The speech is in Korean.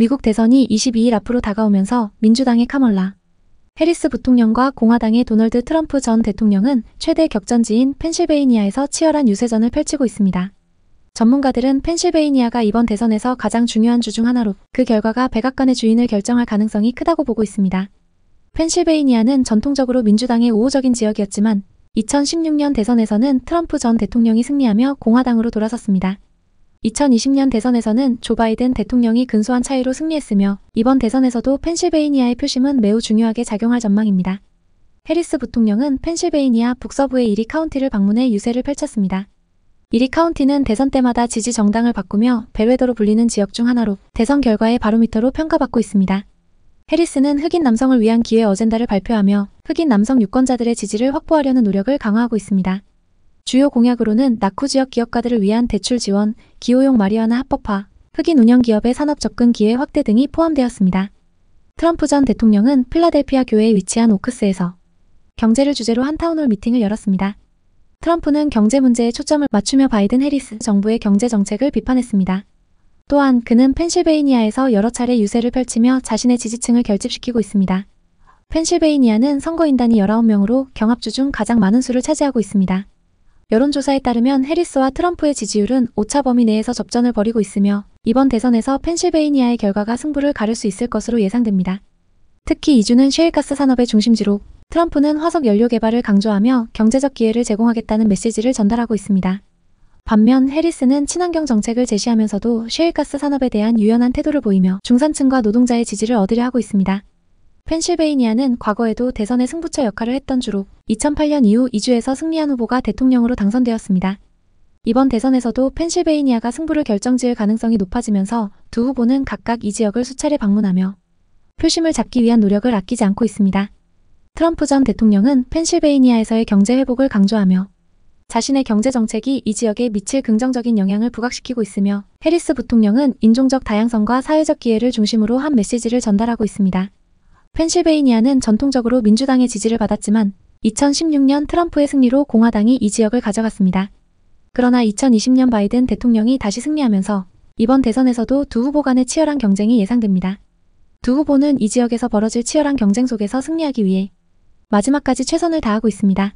미국 대선이 22일 앞으로 다가오면서 민주당의 카멀라 해리스 부통령과 공화당의 도널드 트럼프 전 대통령은 최대 격전지인 펜실베이니아에서 치열한 유세전을 펼치고 있습니다. 전문가들은 펜실베이니아가 이번 대선에서 가장 중요한 주 중 하나로 그 결과가 백악관의 주인을 결정할 가능성이 크다고 보고 있습니다. 펜실베이니아는 전통적으로 민주당의 우호적인 지역이었지만 2016년 대선에서는 트럼프 전 대통령이 승리하며 공화당으로 돌아섰습니다. 2020년 대선에서는 조 바이든 대통령이 근소한 차이로 승리했으며 이번 대선에서도 펜실베이니아의 표심은 매우 중요하게 작용할 전망입니다. 해리스 부통령은 펜실베이니아 북서부의 이리 카운티를 방문해 유세를 펼쳤습니다. 이리 카운티는 대선 때마다 지지 정당을 바꾸며 bellwether로 불리는 지역 중 하나로 대선 결과의 바로미터로 평가받고 있습니다. 해리스는 흑인 남성을 위한 기회 어젠다를 발표하며 흑인 남성 유권자들의 지지를 확보하려는 노력을 강화하고 있습니다. 주요 공약으로는 낙후 지역 기업가들을 위한 대출 지원, 기호용 마리화나 합법화, 흑인 운영 기업의 산업 접근 기회 확대 등이 포함되었습니다. 트럼프 전 대통령은 필라델피아 교외에 위치한 오크스에서 경제를 주제로 한 타운홀 미팅을 열었습니다. 트럼프는 경제 문제에 초점을 맞추며 바이든 해리스 정부의 경제 정책을 비판했습니다. 또한 그는 펜실베이니아에서 여러 차례 유세를 펼치며 자신의 지지층을 결집시키고 있습니다. 펜실베이니아는 선거인단이 19명으로 경합주 중 가장 많은 수를 차지하고 있습니다. 여론조사에 따르면 해리스와 트럼프의 지지율은 오차 범위 내에서 접전을 벌이고 있으며 이번 대선에서 펜실베이니아의 결과가 승부를 가를 수 있을 것으로 예상됩니다. 특히 이주는 셰일가스 산업의 중심지로 트럼프는 화석 연료 개발을 강조하며 경제적 기회를 제공하겠다는 메시지를 전달하고 있습니다. 반면 해리스는 친환경 정책을 제시하면서도 셰일가스 산업에 대한 유연한 태도를 보이며 중산층과 노동자의 지지를 얻으려 하고 있습니다. 펜실베이니아는 과거에도 대선의 승부처 역할을 했던 주로 2008년 이후 이주에서 승리한 후보가 대통령으로 당선되었습니다. 이번 대선에서도 펜실베이니아가 승부를 결정지을 가능성이 높아지면서 두 후보는 각각 이 지역을 수차례 방문하며 표심을 잡기 위한 노력을 아끼지 않고 있습니다. 트럼프 전 대통령은 펜실베이니아에서의 경제 회복을 강조하며 자신의 경제 정책이 이 지역에 미칠 긍정적인 영향을 부각시키고 있으며 해리스 부통령은 인종적 다양성과 사회적 기회를 중심으로 한 메시지를 전달하고 있습니다. 펜실베이니아는 전통적으로 민주당의 지지를 받았지만 2016년 트럼프의 승리로 공화당이 이 지역을 가져갔습니다. 그러나 2020년 바이든 대통령이 다시 승리하면서 이번 대선에서도 두 후보 간의 치열한 경쟁이 예상됩니다. 두 후보는 이 지역에서 벌어질 치열한 경쟁 속에서 승리하기 위해 마지막까지 최선을 다하고 있습니다.